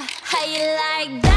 how you like that?